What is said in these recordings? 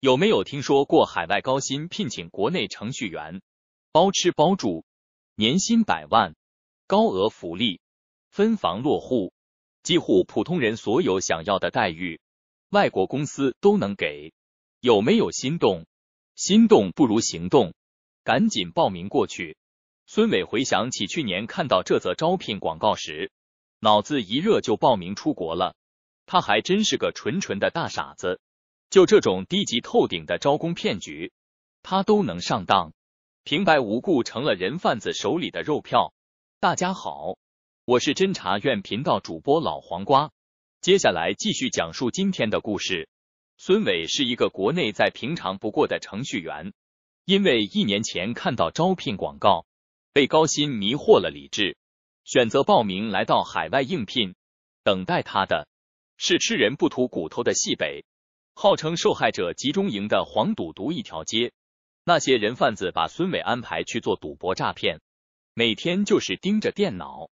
有没有听说过海外高薪聘请国内程序员，包吃包住，年薪百万，高额福利，分房落户，几乎普通人所有想要的待遇，外国公司都能给？有没有心动？心动不如行动，赶紧报名过去。孙伟回想起去年看到这则招聘广告时，脑子一热就报名出国了。他还真是个纯纯的大傻子。就这种低级透顶的招工骗局，他都能上当，平白无故成了人贩子手里的肉票。大家好，我是侦查院频道主播老黄瓜，接下来继续讲述今天的故事。孙伟是一个国内再平常不过的程序员，因为一年前看到招聘广告，被高薪迷惑了理智，选择报名来到海外应聘。等待他的是吃人不吐骨头的西北。号称受害者集中营的黄赌毒一条街，那些人贩子把孙伟安排去做赌博诈骗，每天就是盯着电脑，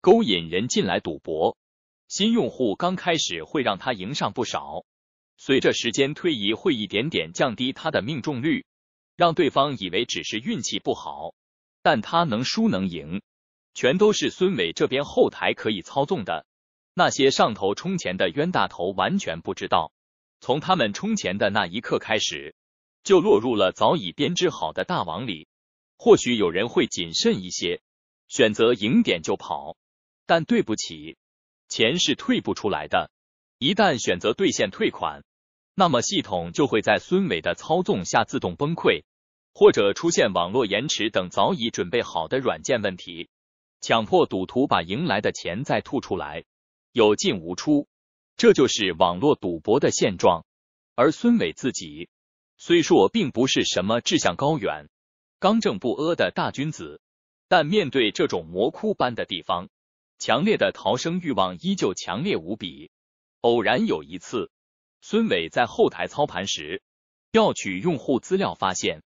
勾引人进来赌博。新用户刚开始会让他赢上不少，随着时间推移，会一点点降低他的命中率，让对方以为只是运气不好。但他能输能赢，全都是孙伟这边后台可以操纵的。那些上头充钱的冤大头完全不知道。从他们充钱的那一刻开始，就落入了早已编织好的大网里。或许有人会谨慎一些，选择赢点就跑，但对不起，钱是退不出来的。一旦选择兑现退款，那么系统就会在孙伟的操纵下自动崩溃，或者出现网络延迟等早已准备好的软件问题，强迫赌徒把赢来的钱再吐出来，有进无出。这就是网络赌博的现状，而孙伟自己虽说并不是什么志向高远、刚正不阿的大君子，但面对这种魔窟般的地方，强烈的逃生欲望依旧强烈无比。偶然有一次，孙伟在后台操盘时调取用户资料，发现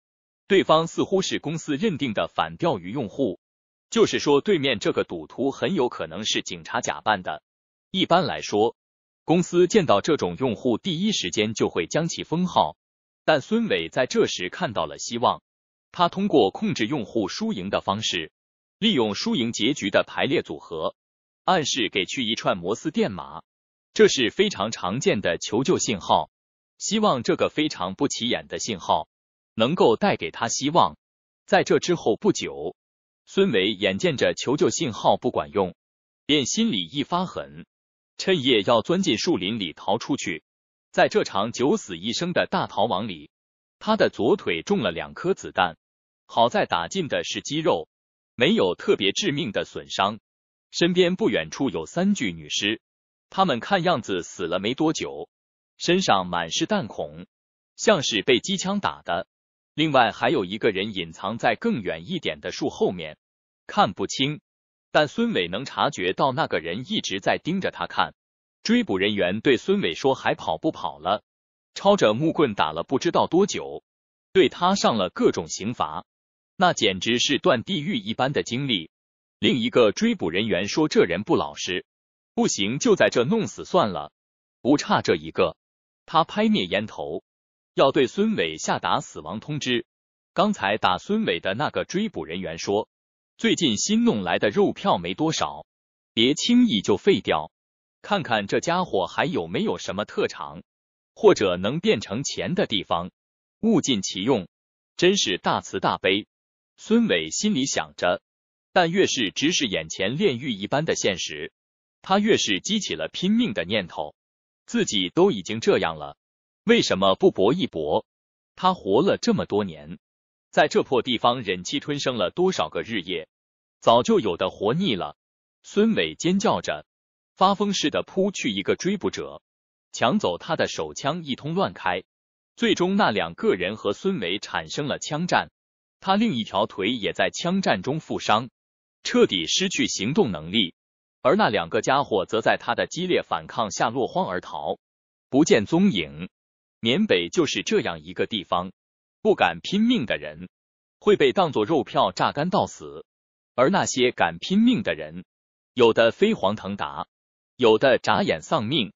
对方似乎是公司认定的反钓鱼用户，就是说对面这个赌徒很有可能是警察假扮的。一般来说。公司见到这种用户，第一时间就会将其封号。但孙伟在这时看到了希望，他通过控制用户输赢的方式，利用输赢结局的排列组合，暗示给去一串摩斯电码，这是非常常见的求救信号。希望这个非常不起眼的信号能够带给他希望。在这之后不久，孙伟眼见着求救信号不管用，便心里一发狠。趁夜要钻进树林里逃出去，在这场九死一生的大逃亡里，他的左腿中了两颗子弹，好在打进的是肌肉，没有特别致命的损伤。身边不远处有三具女尸，他们看样子死了没多久，身上满是弹孔，像是被机枪打的。另外还有一个人隐藏在更远一点的树后面，看不清。但孙伟能察觉到那个人一直在盯着他看。追捕人员对孙伟说：“还跑不跑了？”抄着木棍打了不知道多久，对他上了各种刑罚，那简直是断地狱一般的经历。另一个追捕人员说：“这人不老实，不行就在这弄死算了。”不差这一个，他拍灭烟头，要对孙伟下达死亡通知。刚才打孙伟的那个追捕人员说。最近新弄来的肉票没多少，别轻易就废掉，看看这家伙还有没有什么特长，或者能变成钱的地方，物尽其用。真是大慈大悲。孙伟心里想着，但越是直视眼前炼狱一般的现实，他越是激起了拼命的念头。自己都已经这样了，为什么不搏一搏？他活了这么多年，在这破地方忍气吞声了多少个日夜？早就有的活腻了，孙伟尖叫着，发疯似的扑去一个追捕者，抢走他的手枪，一通乱开。最终，那两个人和孙伟产生了枪战，他另一条腿也在枪战中负伤，彻底失去行动能力。而那两个家伙则在他的激烈反抗下落荒而逃，不见踪影。缅北就是这样一个地方，不敢拼命的人会被当作肉票榨干到死。而那些敢拼命的人，有的飞黄腾达，有的眨眼丧命，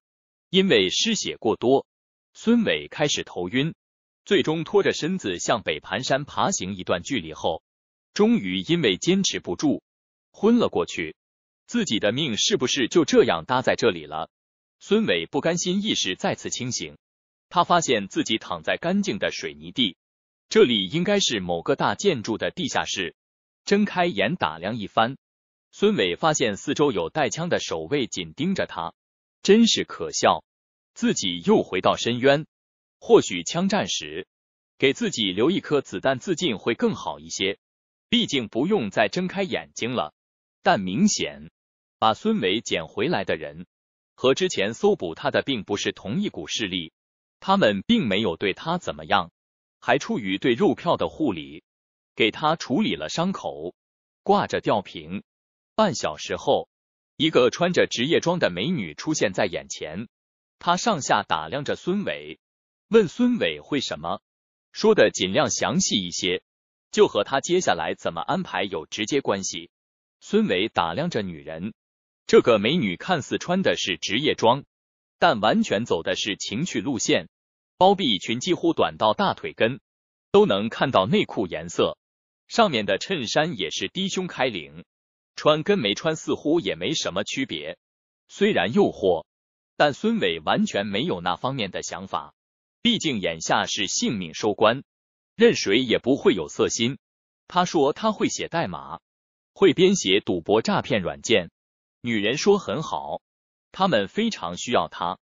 因为失血过多。孙伟开始头晕，最终拖着身子向北盘山爬行一段距离后，终于因为坚持不住昏了过去。自己的命是不是就这样搭在这里了？孙伟不甘心，意识再次清醒。他发现自己躺在干净的水泥地，这里应该是某个大建筑的地下室。睁开眼打量一番，孙伟发现四周有带枪的守卫紧盯着他，真是可笑。自己又回到深渊，或许枪战时给自己留一颗子弹自尽会更好一些，毕竟不用再睁开眼睛了。但明显。把孙伟捡回来的人和之前搜捕他的并不是同一股势力，他们并没有对他怎么样，还出于对肉票的护理，给他处理了伤口，挂着吊瓶。半小时后，一个穿着职业装的美女出现在眼前，她上下打量着孙伟，问孙伟会什么，说的尽量详细一些，就和他接下来怎么安排有直接关系。孙伟打量着女人。这个美女看似穿的是职业装，但完全走的是情趣路线，包臂裙几乎短到大腿根，都能看到内裤颜色。上面的衬衫也是低胸开领，穿跟没穿似乎也没什么区别。虽然诱惑，但孙伟完全没有那方面的想法，毕竟眼下是性命收官，任谁也不会有色心。他说他会写代码，会编写赌博诈骗软件。女人说很好，他们非常需要他。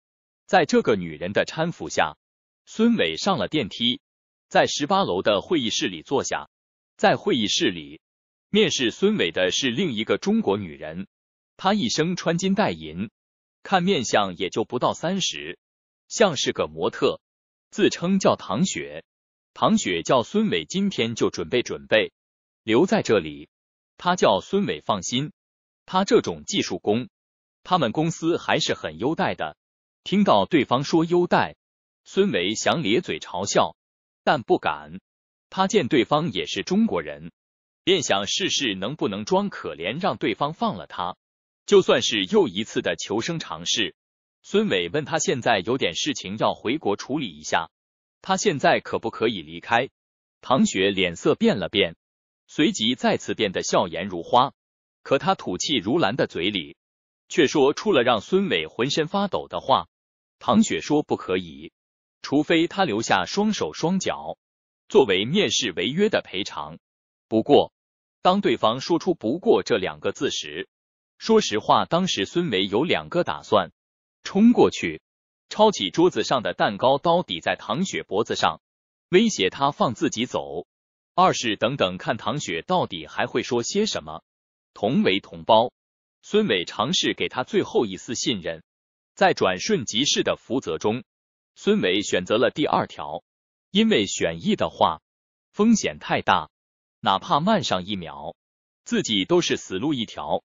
在这个女人的搀扶下，孙伟上了电梯，在十八楼的会议室里坐下。在会议室里，面试孙伟的是另一个中国女人，她一生穿金戴银，看面相也就不到三十，像是个模特，自称叫唐雪。唐雪叫孙伟今天就准备准备留在这里，他叫孙伟放心。他这种技术工，他们公司还是很优待的。听到对方说优待，孙维想咧嘴嘲笑，但不敢。他见对方也是中国人，便想试试能不能装可怜，让对方放了他，就算是又一次的求生尝试。孙伟问他现在有点事情要回国处理一下，他现在可不可以离开？唐雪脸色变了变，随即再次变得笑颜如花。可他吐气如兰的嘴里，却说出了让孙伟浑身发抖的话。唐雪说：“不可以，除非他留下双手双脚，作为面试违约的赔偿。”不过，当对方说出“不过”这两个字时，说实话，当时孙伟有两个打算：冲过去，抄起桌子上的蛋糕刀抵在唐雪脖子上，威胁他放自己走；二是等等看唐雪到底还会说些什么。同为同胞，孙伟尝试给他最后一丝信任。在转瞬即逝的福泽中，孙伟选择了第二条，因为选一的话风险太大，哪怕慢上一秒，自己都是死路一条。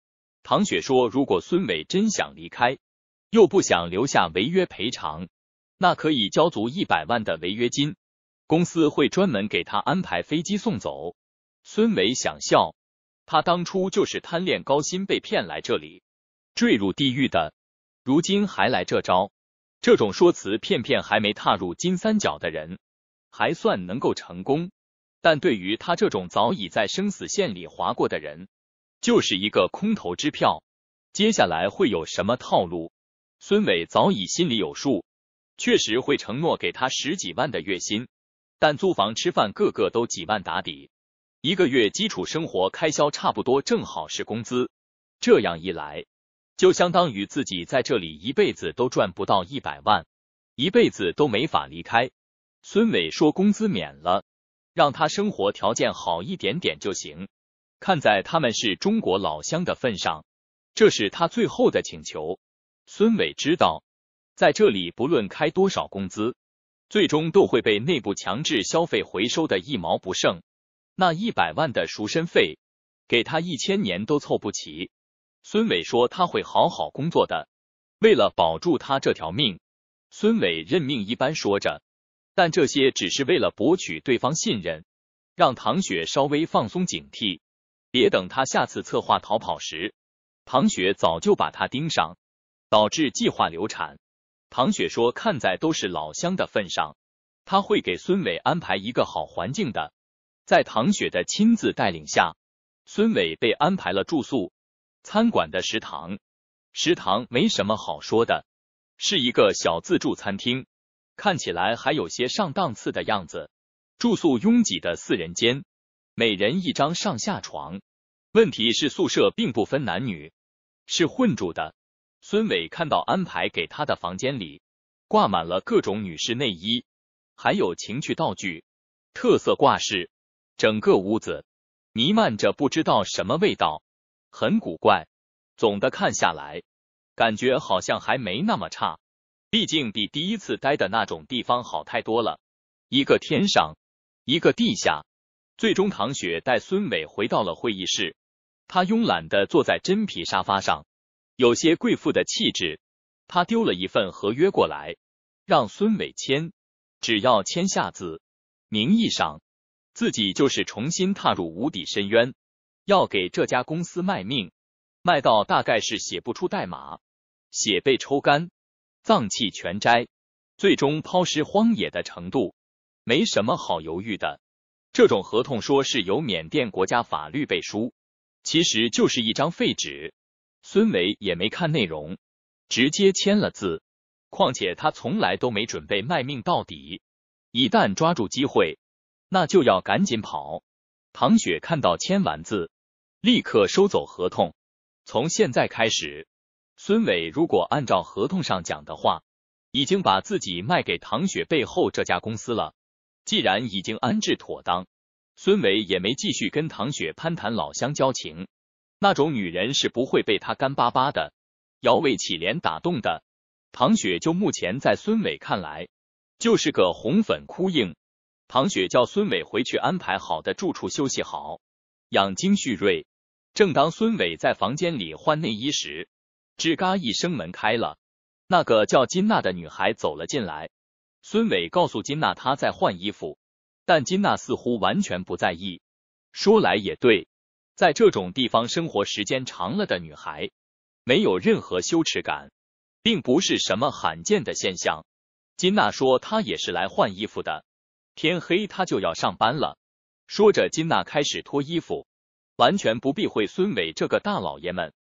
唐雪说，如果孙伟真想离开，又不想留下违约赔偿，那可以交足一百万的违约金，公司会专门给他安排飞机送走。孙伟想笑。他当初就是贪恋高薪被骗来这里，坠入地狱的，如今还来这招。这种说辞骗骗还没踏入金三角的人，还算能够成功。但对于他这种早已在生死线里划过的人，就是一个空头支票。接下来会有什么套路？孙伟早已心里有数，确实会承诺给他十几万的月薪，但租房吃饭个个都几万打底。一个月基础生活开销差不多正好是工资，这样一来，就相当于自己在这里一辈子都赚不到一百万，一辈子都没法离开。孙伟说工资免了，让他生活条件好一点点就行。看在他们是中国老乡的份上，这是他最后的请求。孙伟知道，在这里不论开多少工资，最终都会被内部强制消费回收的一毛不剩。那一百万的赎身费，给他一千年都凑不齐。孙伟说他会好好工作的，为了保住他这条命，孙伟认命一般说着，但这些只是为了博取对方信任，让唐雪稍微放松警惕，别等他下次策划逃跑时，唐雪早就把他盯上，导致计划流产。唐雪说看在都是老乡的份上，他会给孙伟安排一个好环境的。在唐雪的亲自带领下，孙伟被安排了住宿、餐馆的食堂。食堂没什么好说的，是一个小自助餐厅，看起来还有些上档次的样子。住宿拥挤的四人间，每人一张上下床。问题是宿舍并不分男女，是混住的。孙伟看到安排给他的房间里挂满了各种女士内衣，还有情趣道具、特色挂饰，整个屋子弥漫着不知道什么味道，很古怪。总的看下来，感觉好像还没那么差，毕竟比第一次待的那种地方好太多了。一个天上。一个地下，最终唐雪带孙伟回到了会议室。他慵懒的坐在真皮沙发上，有些贵妇的气质。他丢了一份合约过来，让孙伟签。只要签下字，名义上自己就是重新踏入无底深渊，要给这家公司卖命，卖到大概是写不出代码，血被抽干，脏器全摘，最终抛尸荒野的程度。没什么好犹豫的，这种合同说是由缅甸国家法律背书，其实就是一张废纸。孙伟也没看内容，直接签了字。况且他从来都没准备卖命到底，一旦抓住机会，那就要赶紧跑。唐雪看到签完字，立刻收走合同。从现在开始，孙伟如果按照合同上讲的话，已经把自己卖给唐雪背后这家公司了。既然已经安置妥当，孙伟也没继续跟唐雪攀谈老乡交情。那种女人是不会被他干巴巴的摇尾乞怜打动的。唐雪就目前在孙伟看来就是个红粉枯硬。唐雪叫孙伟回去安排好的住处休息好，养精蓄锐。正当孙伟在房间里换内衣时，吱嘎一声门开了，那个叫金娜的女孩走了进来。孙伟告诉金娜他在换衣服，但金娜似乎完全不在意。说来也对，在这种地方生活时间长了的女孩，没有任何羞耻感，并不是什么罕见的现象。金娜说她也是来换衣服的，天黑她就要上班了。说着，金娜开始脱衣服，完全不避讳孙伟这个大老爷们。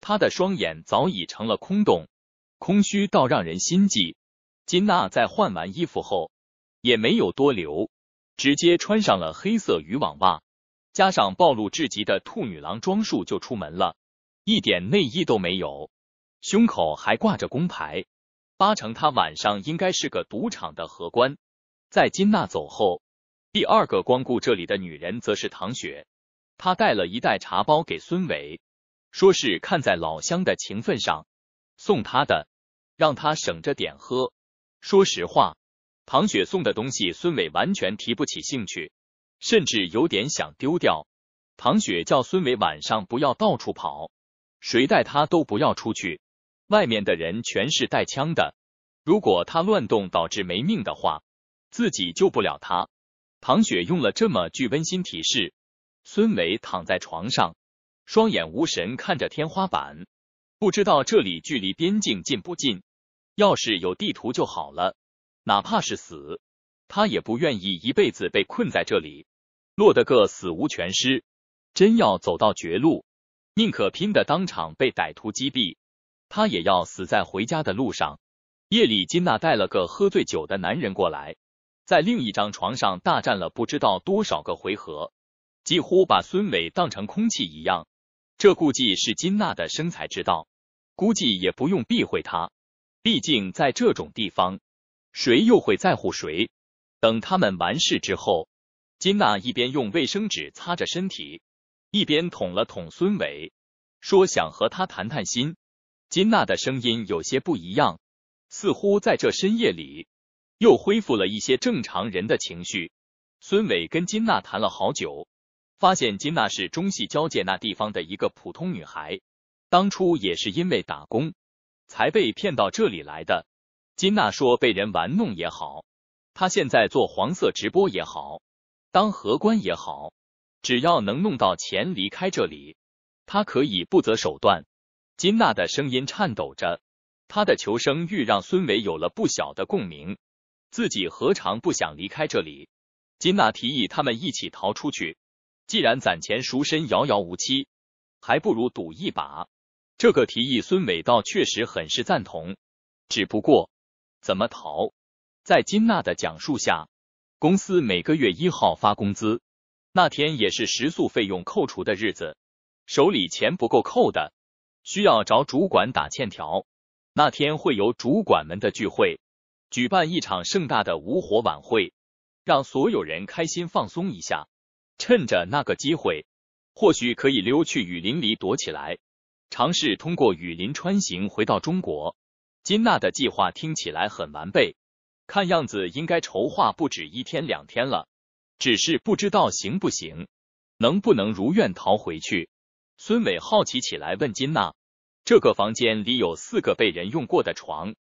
他的双眼早已成了空洞，空虚到让人心悸。金娜在换完衣服后也没有多留，直接穿上了黑色渔网袜，加上暴露至极的兔女郎装束就出门了，一点内衣都没有，胸口还挂着工牌，八成她晚上应该是个赌场的荷官。在金娜走后，第二个光顾这里的女人则是唐雪，她带了一袋茶包给孙伟，说是看在老乡的情分上送他的，让他省着点喝。说实话，唐雪送的东西，孙伟完全提不起兴趣，甚至有点想丢掉。唐雪叫孙伟晚上不要到处跑，谁带他都不要出去，外面的人全是带枪的，如果他乱动导致没命的话，自己救不了他。唐雪用了这么句温馨提示，孙伟躺在床上，双眼无神看着天花板，不知道这里距离边境近不近。要是有地图就好了，哪怕是死，他也不愿意一辈子被困在这里，落得个死无全尸。真要走到绝路，宁可拼的当场被歹徒击毙，他也要死在回家的路上。夜里，金娜带了个喝醉酒的男人过来，在另一张床上大战了不知道多少个回合，几乎把孙伟当成空气一样。这估计是金娜的生财之道，估计也不用避讳他。毕竟在这种地方，谁又会在乎谁？等他们完事之后，金娜一边用卫生纸擦着身体，一边捅了捅孙伟，说想和他谈谈心。金娜的声音有些不一样，似乎在这深夜里又恢复了一些正常人的情绪。孙伟跟金娜谈了好久，发现金娜是中西交界那地方的一个普通女孩，当初也是因为打工。才被骗到这里来的。金娜说：“被人玩弄也好，她现在做黄色直播也好，当荷官也好，只要能弄到钱离开这里，她可以不择手段。”金娜的声音颤抖着，她的求生欲让孙伟有了不小的共鸣。自己何尝不想离开这里？金娜提议他们一起逃出去。既然攒钱赎身遥遥无期，还不如赌一把。这个提议，孙伟倒确实很是赞同。只不过，怎么逃？在金娜的讲述下，公司每个月一号发工资，那天也是食宿费用扣除的日子，手里钱不够扣的，需要找主管打欠条。那天会有主管们的聚会，举办一场盛大的无火晚会，让所有人开心放松一下。趁着那个机会，或许可以溜去雨林里躲起来，尝试通过雨林穿行回到中国。金娜的计划听起来很完备，看样子应该筹划不止一天两天了，只是不知道行不行，能不能如愿逃回去。孙伟好奇起来，问金娜：“这个房间里有四个被人用过的床，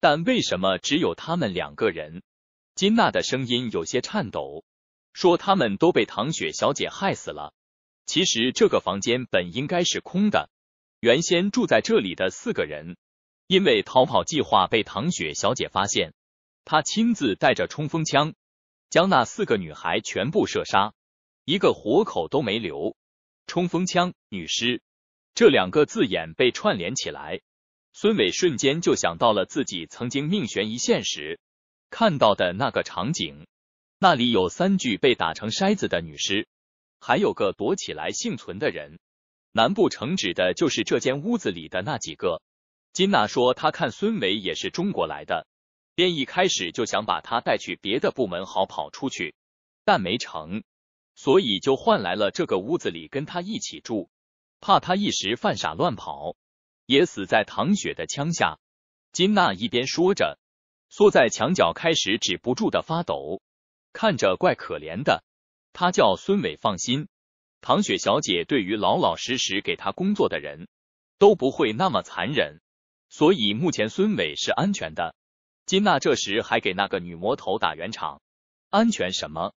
但为什么只有他们两个人？”金娜的声音有些颤抖。说他们都被唐雪小姐害死了。其实这个房间本应该是空的，原先住在这里的四个人，因为逃跑计划被唐雪小姐发现，她亲自带着冲锋枪，将那四个女孩全部射杀，一个活口都没留。冲锋枪、女尸这两个字眼被串联起来，孙伟瞬间就想到了自己曾经命悬一线时看到的那个场景。那里有三具被打成筛子的女尸，还有个躲起来幸存的人。难不成指的就是这间屋子里的那几个？金娜说，她看孙伟也是中国来的，便一开始就想把他带去别的部门，好跑出去，但没成，所以就换来了这个屋子里跟他一起住，怕他一时犯傻乱跑，也死在唐雪的枪下。金娜一边说着，缩在墙角开始止不住的发抖。看着怪可怜的，他叫孙伟放心，唐雪小姐对于老老实实给他工作的人都不会那么残忍，所以目前孙伟是安全的。金娜这时还给那个女魔头打圆场，安全什么，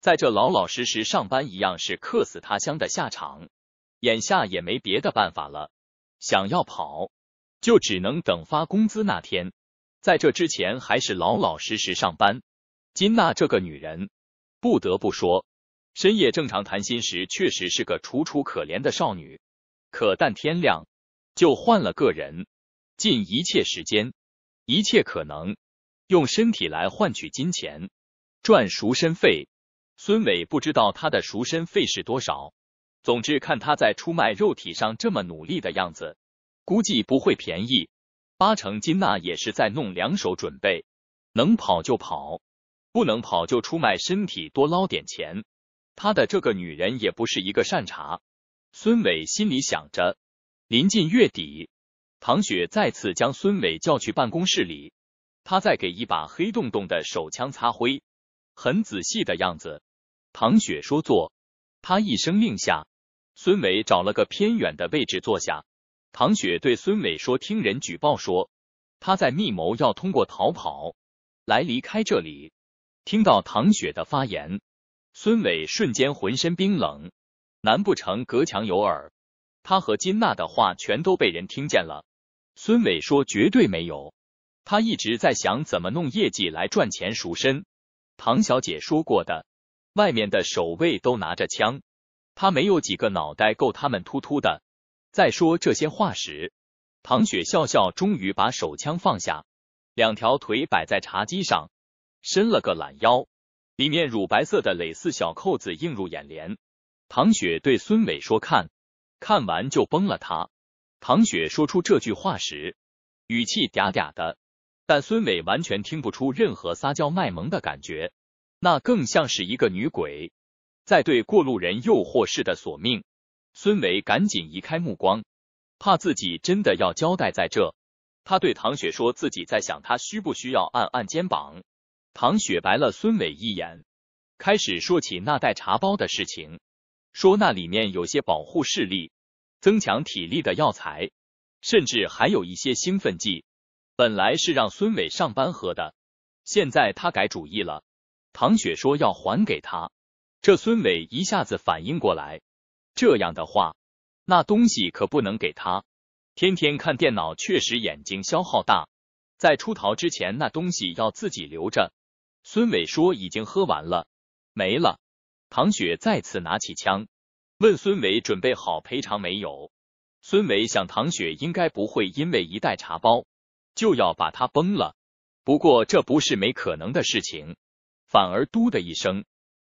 在这老老实实上班一样是客死他乡的下场，眼下也没别的办法了，想要跑就只能等发工资那天，在这之前还是老老实实上班。金娜这个女人，不得不说，深夜正常谈心时确实是个楚楚可怜的少女。可但天亮就换了个人，尽一切时间、一切可能，用身体来换取金钱，赚赎身费。孙伟不知道他的赎身费是多少，总之看他在出卖肉体上这么努力的样子，估计不会便宜。八成金娜也是在弄两手准备，能跑就跑。不能跑就出卖身体多捞点钱，他的这个女人也不是一个善茬。孙伟心里想着。临近月底，唐雪再次将孙伟叫去办公室里，他在给一把黑洞洞的手枪擦灰，很仔细的样子。唐雪说坐，他一声令下，孙伟找了个偏远的位置坐下。唐雪对孙伟说：“听人举报说，他在密谋要通过逃跑来离开这里。”听到唐雪的发言，孙伟瞬间浑身冰冷。难不成隔墙有耳？他和金娜的话全都被人听见了？孙伟说绝对没有，他一直在想怎么弄业绩来赚钱赎身。唐小姐说过的，外面的守卫都拿着枪，他没有几个脑袋够他们突突的。在说这些话时，唐雪笑笑，终于把手枪放下，两条腿摆在茶几上。伸了个懒腰，里面乳白色的蕾丝小扣子映入眼帘。唐雪对孙伟说：“看，看完就崩了。”他唐雪说出这句话时，语气嗲嗲的，但孙伟完全听不出任何撒娇卖萌的感觉，那更像是一个女鬼在对过路人诱惑似的索命。孙伟赶紧移开目光，怕自己真的要交代在这。他对唐雪说自己在想，他需不需要按按肩膀。唐雪白了孙伟一眼，开始说起那袋茶包的事情，说那里面有些保护视力、增强体力的药材，甚至还有一些兴奋剂。本来是让孙伟上班喝的，现在他改主意了。唐雪说要还给他，这孙伟一下子反应过来，这样的话，那东西可不能给他。天天看电脑确实眼睛消耗大，在出逃之前，那东西要自己留着。孙伟说已经喝完了，没了。唐雪再次拿起枪，问孙伟准备好赔偿没有。孙伟想，唐雪应该不会因为一袋茶包就要把他崩了。不过这不是没可能的事情，反而嘟的一声，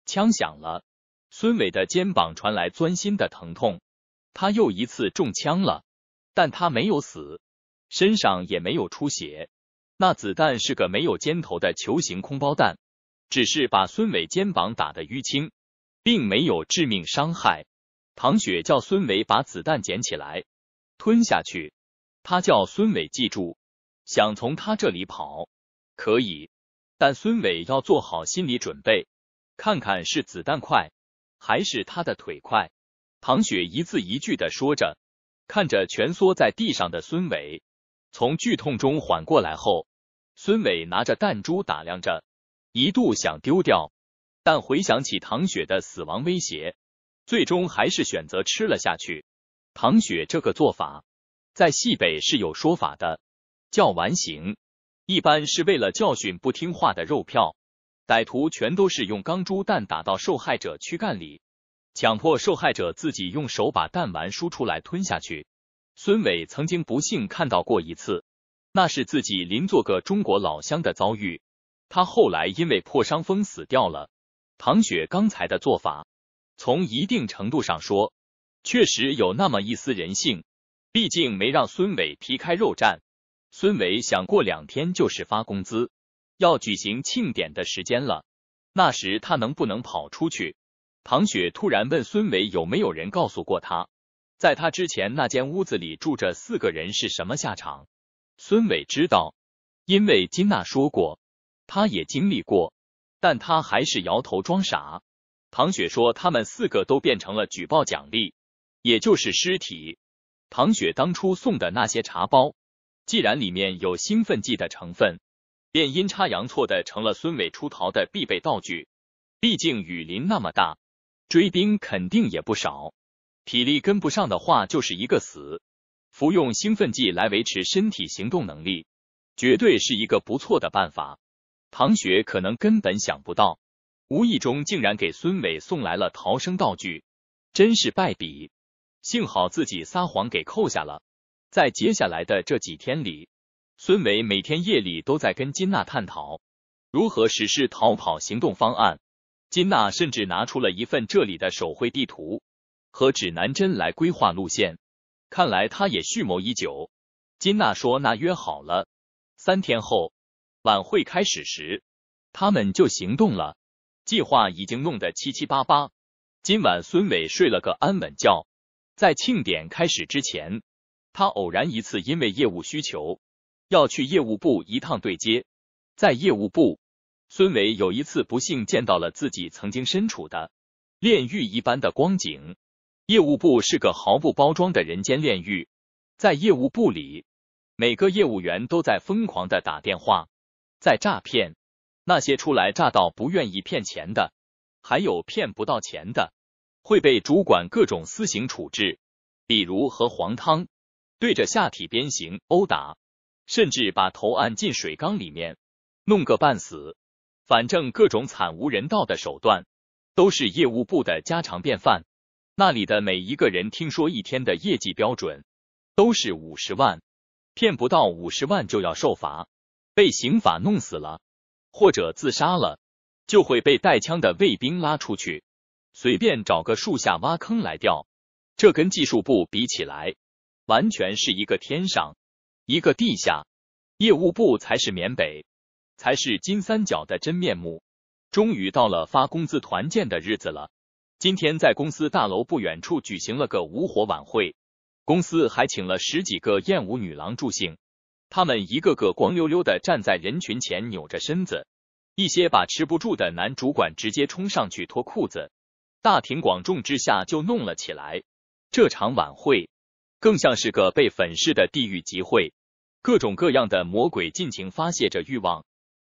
枪响了。孙伟的肩膀传来钻心的疼痛，他又一次中枪了，但他没有死，身上也没有出血。那子弹是个没有尖头的球形空包弹，只是把孙伟肩膀打得淤青，并没有致命伤害。唐雪叫孙伟把子弹捡起来吞下去，他叫孙伟记住，想从他这里跑可以，但孙伟要做好心理准备，看看是子弹快还是他的腿快。唐雪一字一句的说着，看着蜷缩在地上的孙伟。从剧痛中缓过来后，孙伟拿着弹珠打量着，一度想丢掉，但回想起唐雪的死亡威胁，最终还是选择吃了下去。唐雪这个做法在西北是有说法的，叫完刑，一般是为了教训不听话的肉票。歹徒全都是用钢珠弹打到受害者躯干里，强迫受害者自己用手把弹丸输出来吞下去。孙伟曾经不幸看到过一次，那是自己邻座个中国老乡的遭遇。他后来因为破伤风死掉了。唐雪刚才的做法，从一定程度上说，确实有那么一丝人性。毕竟没让孙伟皮开肉绽。孙伟想过两天就是发工资，要举行庆典的时间了，那时他能不能跑出去？唐雪突然问孙伟有没有人告诉过他。在他之前，那间屋子里住着四个人是什么下场？孙伟知道，因为金娜说过，他也经历过，但他还是摇头装傻。唐雪说，他们四个都变成了举报奖励，也就是尸体。唐雪当初送的那些茶包，既然里面有兴奋剂的成分，便阴差阳错的成了孙伟出逃的必备道具。毕竟雨林那么大，追兵肯定也不少。体力跟不上的话，就是一个死。服用兴奋剂来维持身体行动能力，绝对是一个不错的办法。唐雪可能根本想不到，无意中竟然给孙伟送来了逃生道具，真是败笔。幸好自己撒谎给扣下了。在接下来的这几天里，孙伟每天夜里都在跟金娜探讨如何实施逃跑行动方案。金娜甚至拿出了一份这里的手绘地图。和指南针来规划路线，看来他也蓄谋已久。金娜说：“那约好了，三天后晚会开始时，他们就行动了。计划已经弄得七七八八。今晚孙伟睡了个安稳觉，在庆典开始之前，他偶然一次因为业务需求要去业务部一趟对接。在业务部，孙伟有一次不幸见到了自己曾经身处的炼狱一般的光景。”业务部是个毫不包装的人间炼狱，在业务部里，每个业务员都在疯狂的打电话，在诈骗。那些初来乍到不愿意骗钱的，还有骗不到钱的，会被主管各种私刑处置，比如喝黄汤、对着下体鞭刑、殴打，甚至把头按进水缸里面弄个半死。反正各种惨无人道的手段，都是业务部的家常便饭。那里的每一个人听说一天的业绩标准都是五十万，骗不到五十万就要受罚，被刑法弄死了或者自杀了，就会被带枪的卫兵拉出去，随便找个树下挖坑来吊。这跟技术部比起来，完全是一个天上一个地下，业务部才是缅北，才是金三角的真面目。终于到了发工资团建的日子了。今天在公司大楼不远处举行了个舞火晚会，公司还请了十几个艳舞女郎助兴。他们一个个光溜溜的站在人群前扭着身子，一些把持不住的男主管直接冲上去脱裤子，大庭广众之下就弄了起来。这场晚会更像是个被粉饰的地狱集会，各种各样的魔鬼尽情发泄着欲望，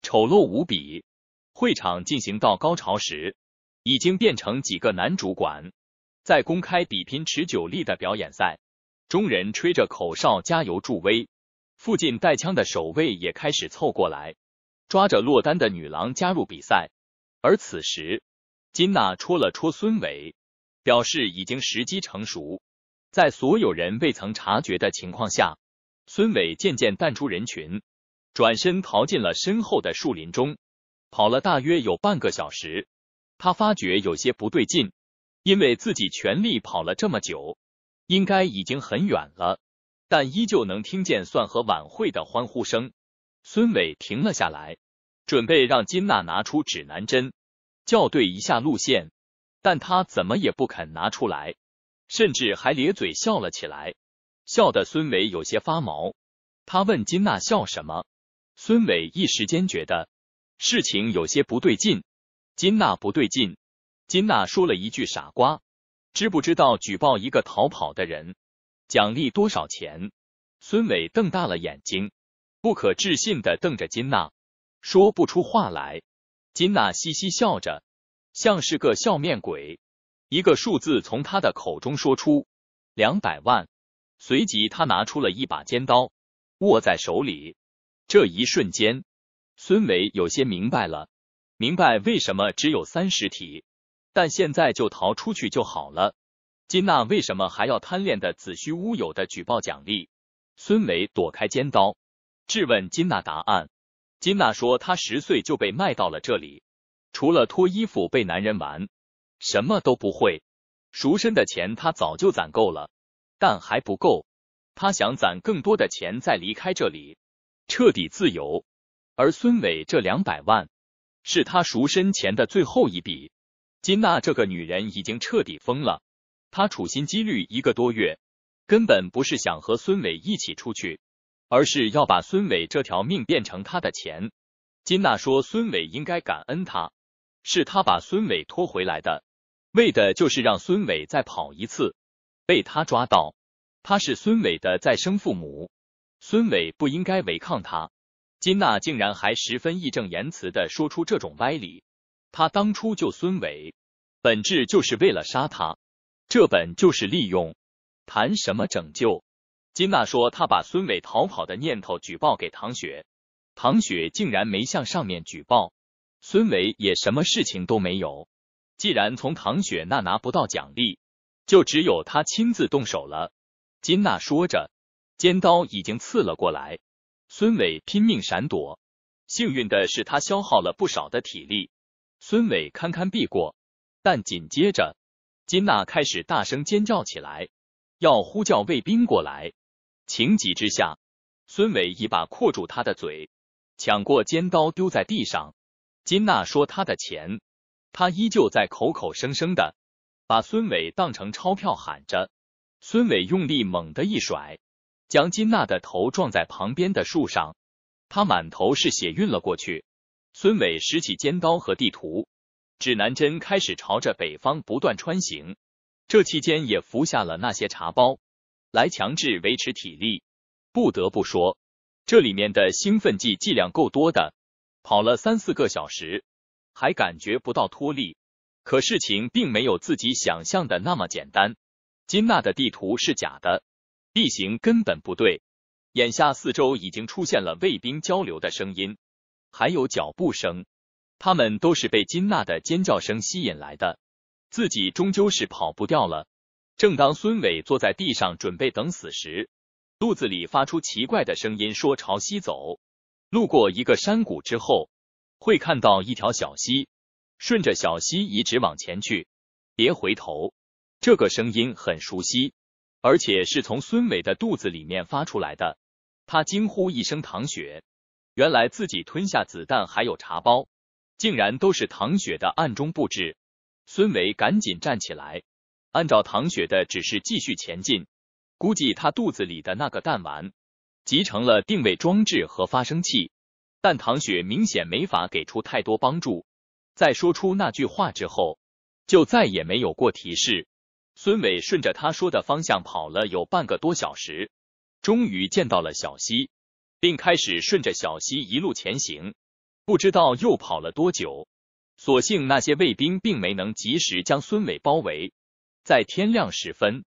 丑陋无比。会场进行到高潮时。已经变成几个男主管在公开比拼持久力的表演赛，众人吹着口哨加油助威，附近带枪的守卫也开始凑过来，抓着落单的女郎加入比赛。而此时，金娜戳了戳孙伟，表示已经时机成熟。在所有人未曾察觉的情况下，孙伟渐渐淡出人群，转身逃进了身后的树林中。跑了大约有半个小时，他发觉有些不对劲，因为自己全力跑了这么久，应该已经很远了，但依旧能听见算和晚会的欢呼声。孙伟停了下来，准备让金娜拿出指南针，校对一下路线，但他怎么也不肯拿出来。甚至还咧嘴笑了起来，笑得孙伟有些发毛。他问金娜笑什么？孙伟一时间觉得事情有些不对劲。金娜不对劲。金娜说了一句：“傻瓜，知不知道举报一个逃跑的人奖励多少钱？”孙伟瞪大了眼睛，不可置信的瞪着金娜，说不出话来。金娜嘻嘻笑着，像是个笑面鬼。一个数字从他的口中说出，两百万。随即他拿出了一把尖刀，握在手里。这一瞬间，孙伟有些明白了，明白为什么只有三十题，但现在就逃出去就好了。金娜为什么还要贪恋的子虚乌有的举报奖励？孙伟躲开尖刀，质问金娜答案。金娜说，她十岁就被卖到了这里，除了脱衣服被男人玩。什么都不会，赎身的钱她早就攒够了，但还不够，她想攒更多的钱再离开这里，彻底自由。而孙伟这两百万是他赎身前的最后一笔。金娜这个女人已经彻底疯了，她处心积虑一个多月，根本不是想和孙伟一起出去，而是要把孙伟这条命变成他的钱。金娜说，孙伟应该感恩他，是他把孙伟拖回来的。为的就是让孙伟再跑一次，被他抓到，他是孙伟的再生父母，孙伟不应该违抗他。金娜竟然还十分义正言辞的说出这种歪理，他当初救孙伟，本质就是为了杀他，这本就是利用，谈什么拯救？金娜说她把孙伟逃跑的念头举报给唐雪，唐雪竟然没向上面举报，孙伟也什么事情都没有。既然从唐雪那拿不到奖励，就只有他亲自动手了。金娜说着，尖刀已经刺了过来。孙伟拼命闪躲，幸运的是他消耗了不少的体力，孙伟堪堪避过。但紧接着，金娜开始大声尖叫起来，要呼叫卫兵过来。情急之下，孙伟一把括住他的嘴，抢过尖刀丢在地上。金娜说：“他的钱。”他依旧在口口声声的把孙伟当成钞票喊着，孙伟用力猛地一甩，将金娜的头撞在旁边的树上，他满头是血晕了过去。孙伟拾起尖刀和地图，指南针开始朝着北方不断穿行，这期间也服下了那些茶包，来强制维持体力。不得不说，这里面的兴奋剂剂量够多的，跑了三四个小时。还感觉不到脱力，可事情并没有自己想象的那么简单。金娜的地图是假的，地形根本不对。眼下四周已经出现了卫兵交流的声音，还有脚步声，他们都是被金娜的尖叫声吸引来的。自己终究是跑不掉了。正当孙伟坐在地上准备等死时，肚子里发出奇怪的声音，说朝西走。路过一个山谷之后。会看到一条小溪，顺着小溪一直往前去，别回头。这个声音很熟悉，而且是从孙伟的肚子里面发出来的。他惊呼一声：“唐雪！”原来自己吞下子弹还有茶包，竟然都是唐雪的暗中布置。孙伟赶紧站起来，按照唐雪的指示继续前进。估计他肚子里的那个弹丸集成了定位装置和发生器。但唐雪明显没法给出太多帮助，在说出那句话之后，就再也没有过提示。孙伟顺着他说的方向跑了有半个多小时，终于见到了小溪，并开始顺着小溪一路前行。不知道又跑了多久，所幸那些卫兵并没能及时将孙伟包围。在天亮时分，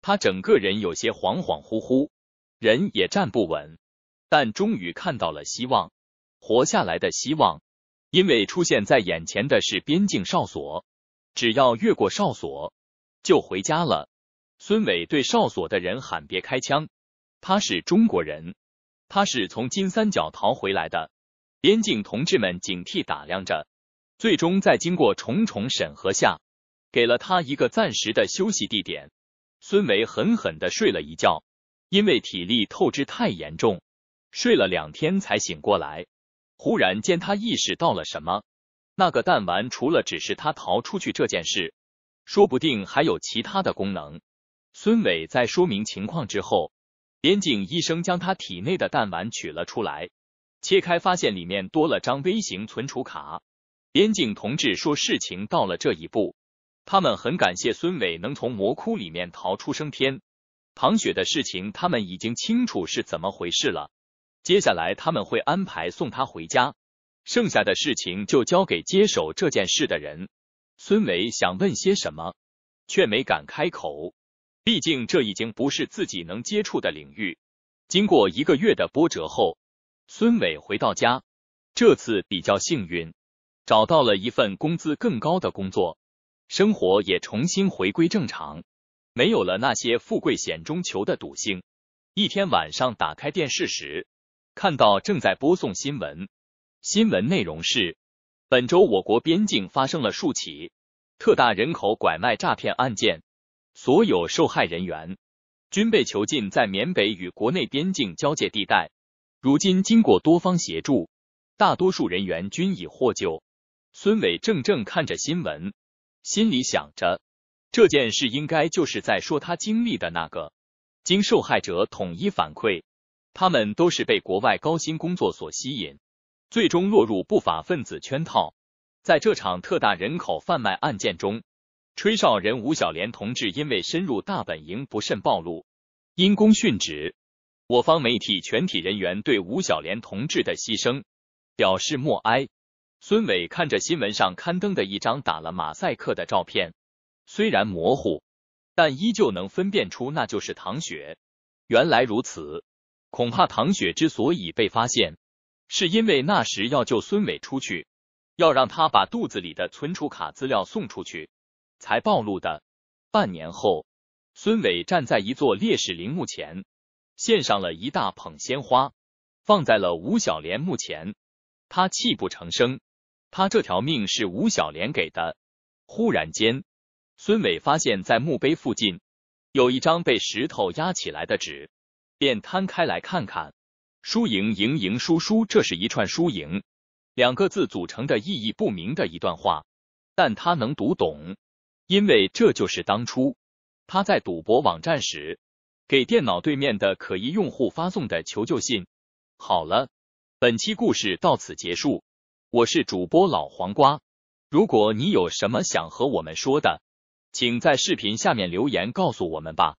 他整个人有些恍恍惚惚，人也站不稳，但终于看到了希望。活下来的希望，因为出现在眼前的是边境哨所，只要越过哨所就回家了。孙伟对哨所的人喊：“别开枪，他是中国人，他是从金三角逃回来的。”边境同志们警惕打量着，最终在经过重重审核下，给了他一个暂时的休息地点。孙伟狠狠的睡了一觉，因为体力透支太严重，睡了两天才醒过来。忽然间，他意识到了什么，那个弹丸除了只是他逃出去这件事，说不定还有其他的功能。孙伟在说明情况之后，边境医生将他体内的弹丸取了出来，切开发现里面多了张微型存储卡。边境同志说，事情到了这一步，他们很感谢孙伟能从魔窟里面逃出升天。唐雪的事情，他们已经清楚是怎么回事了，接下来他们会安排送他回家，剩下的事情就交给接手这件事的人。孙伟想问些什么，却没敢开口。毕竟这已经不是自己能接触的领域。经过一个月的波折后，孙伟回到家，这次比较幸运，找到了一份工资更高的工作，生活也重新回归正常，没有了那些富贵险中求的赌性。一天晚上打开电视时，看到正在播送新闻，新闻内容是：本周我国边境发生了数起特大人口拐卖诈骗案件。所有受害人员均被囚禁在缅北与国内边境交界地带。如今经过多方协助，大多数人员均已获救。孙伟怔怔看着新闻，心里想着这件事应该就是在说他经历的那个。经受害者统一反馈，他们都是被国外高薪工作所吸引，最终落入不法分子圈套。在这场特大人口贩卖案件中。吹哨人吴小莲同志因为深入大本营不慎暴露，因公殉职。我方媒体全体人员对吴小莲同志的牺牲表示默哀。孙伟看着新闻上刊登的一张打了马赛克的照片，虽然模糊，但依旧能分辨出那就是唐雪。原来如此，恐怕唐雪之所以被发现，是因为那时要救孙伟出去，要让他把肚子里的存储卡资料送出去。才暴露的。半年后，孙伟站在一座烈士陵墓前，献上了一大捧鲜花，放在了吴小莲墓前。他泣不成声，他这条命是吴小莲给的。忽然间，孙伟发现，在墓碑附近有一张被石头压起来的纸，便摊开来看看。输赢赢赢输输，这是一串输赢两个字组成的意义不明的一段话，但他能读懂。因为这就是当初他在赌博网站时给电脑对面的可疑用户发送的求救信。好了，本期故事到此结束。我是主播老黄瓜。如果你有什么想和我们说的，请在视频下面留言告诉我们吧。